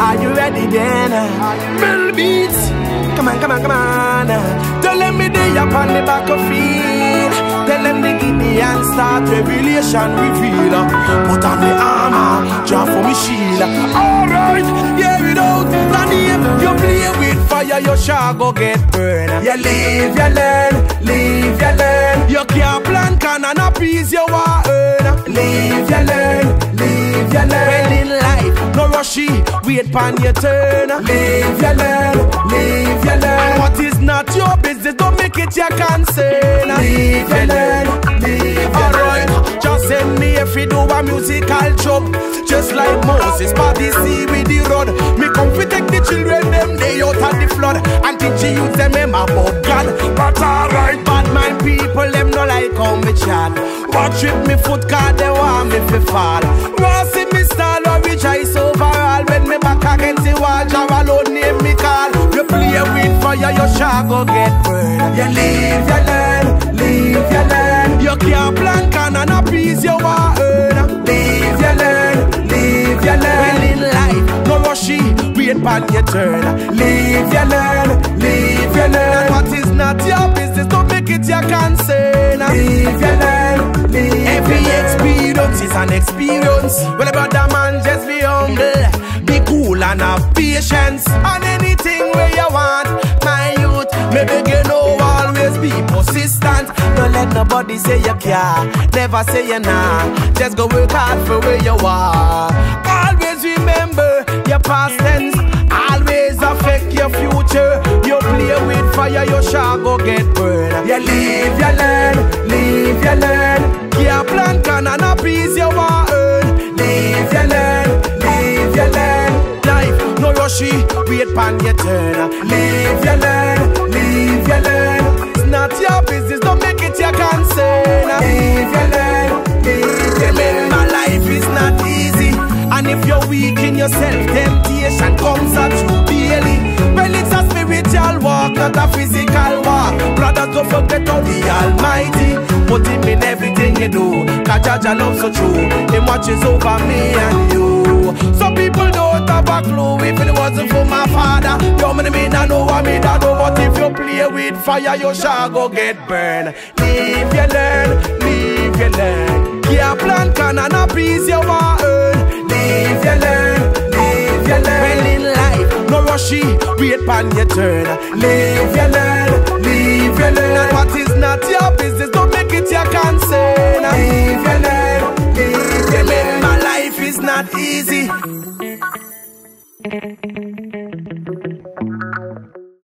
Are you ready then? MillBeatz. Come on, come on, come on. Don't let me day up on the back of field. Tell them the Gideon start revelation reveal. Put on the armor, draw for me shield. Alright, hear it out. Name you play with fire, your shall go get burned. You live, you learn, live, you learn. You can't plan, can and appease your live, you learn. In life, no rushy, wait pan your turn. Live, you learn, live, you learn. And what is not your business, don't make it your concern. Live, you learn, live, Alright, just send me if you do a musical job. Just like Moses, by the sea with the rod. Me come fi take the children, them they out of the flood. And teach you them, them about God. But alright, bad mind people, them no like how me chat. Watch with me foot, cause they want me fi fall. Want see rejoice overall. When me back against the wall, Jah alone name me call. You play with fire, your shall go get burned. You live, you learn, live, you learn. You can't plan, can and appease your want earn. Live, you learn, live, you learn. Well in life, no rushy, wait pan your turn. Live, you learn, live, you learn. What is not your business, don't make it your concern. Live, you learn, live, Every experience is an experience. Well, a brother and have patience. on anything where you want, my youth, maybe you know always be persistent. Don't let nobody say you care, never say you nah. Just go work hard for where you are. Always remember your past tense. Always affect your future. You play with fire, your shall go get burned. You live, you learn, wait pan your turn. Live, you learn, live, you learn. It's not your business, don't make it your concern. Live, you learn, live, you learn. My life is not easy. And if you're weak in yourself, temptation comes at you daily. Well, it's a spiritual walk, not a physical walk. Brothers, don't forget how the Almighty put him in everything you do. Cause Jah Jah loves so true. Him watches over me and you. Wasn't for my father. You me mean I know what me that do, but if you play with fire, you shall go get burned. Live you learn, live you learn. Can't plan, can and appease you want earn. Live you learn, live you learn. Well in life, no rushy, wait pan your turn. Live you learn, live you learn. And what is not your business, don't make it your concern. Live you learn, live you learn. My life is not easy. thank you.